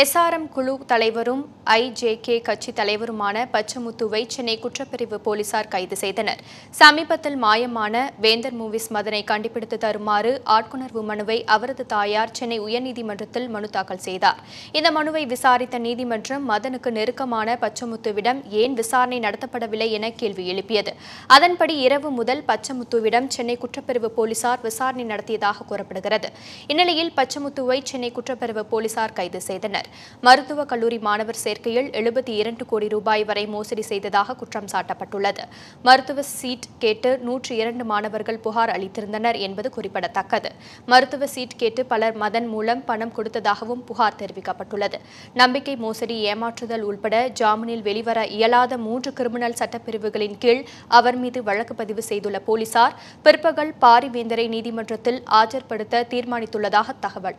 SRM குழு தலைவரும் IJK கட்சி தலைவருமான பச்சமுத்துவை சென்னை குற்றப்பிரிவு போலீசார் கைது செய்தனர். சமீபத்தில் மாயமான வேந்தர் மூவிஸ் மதனை கண்டுபிடித்து தருமாறு ஆட்கொணர்வு மனுவை அவரது தாயார் சென்னை உயர்நீதிமன்றத்தில் மனு தாக்கல் செய்தார். இந்த மனுவை விசாரித்த நீதிமன்றம் மதனுக்கு நெருக்கமான பச்சமுத்துவிடம் ஏன் விசாரணை நடத்தப்படவில்லை என கேள்வி எழுப்பியது. அதன்படி இரவு முதல் பச்சமுத்துவிடம் சென்னை குற்றப்பிரிவு போலீசார் விசாரணை நடத்தியதாக கூறப்படுகிறது. இந்நிலையில் பச்சமுத்துவை சென்னை குற்றப்பிரிவு போலீசார் கைது செய்தனர். மருத்துவக் கல்லூரி மாணவர் சேர்க்கையில் எழுபத்தி இரண்டு கோடி ரூபாய் வரை மோசடி செய்ததாக குற்றம் சாட்டப்பட்டுள்ளது. மருத்துவ சீட் கேட்டு நூற்றி இரண்டு மாணவர்கள் புகார் அளித்திருந்தனர் என்பது குறிப்பிடத்தக்கது. மருத்துவ சீட் கேட்டு பலர் மதன் மூலம் பணம் கொடுத்ததாகவும் புகார் தெரிவிக்கப்பட்டுள்ளது. நம்பிக்கை மோசடி ஏமாற்றுதல் உள்பட ஜாமீனில் வெளிவர இயலாத மூன்று கிரிமினல் சட்டப்பிரிவுகளின் கீழ் அவர் மீது வழக்கு பதிவு செய்துள்ள போலீசார் பிற்பகல் பாரிவேந்தரை நீதிமன்றத்தில் ஆஜர்படுத்த தீர்மானித்துள்ளதாக தகவல்.